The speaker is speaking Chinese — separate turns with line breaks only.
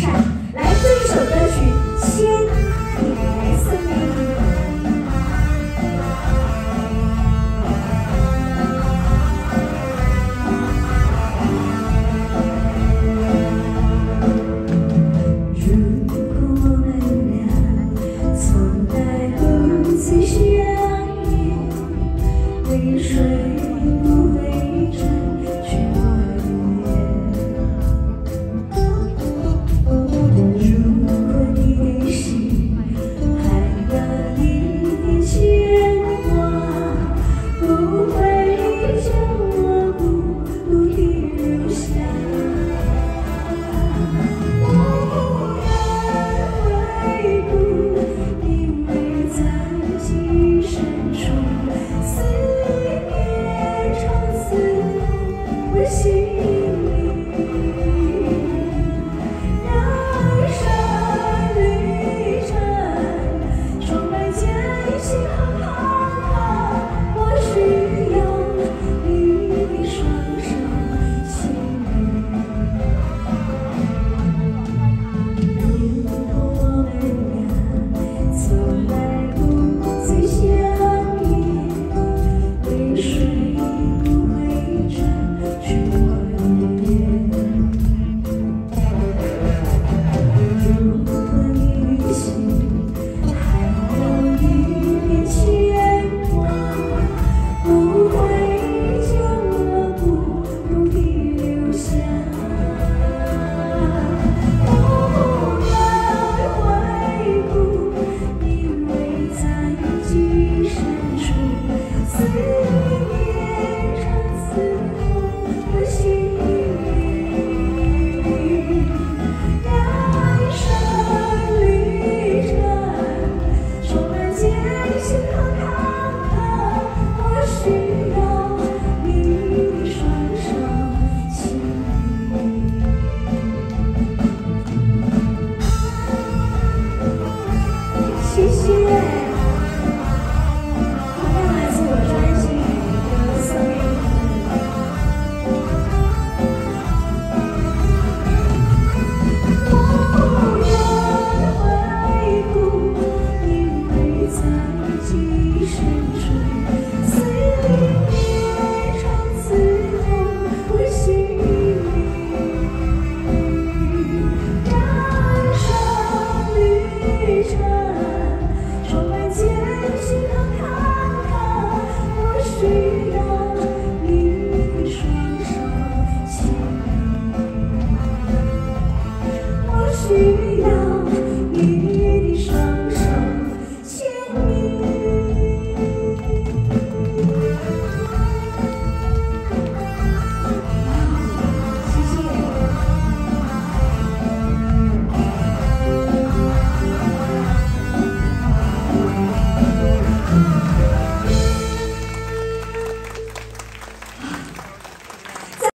善。来这一首歌在记忆 away.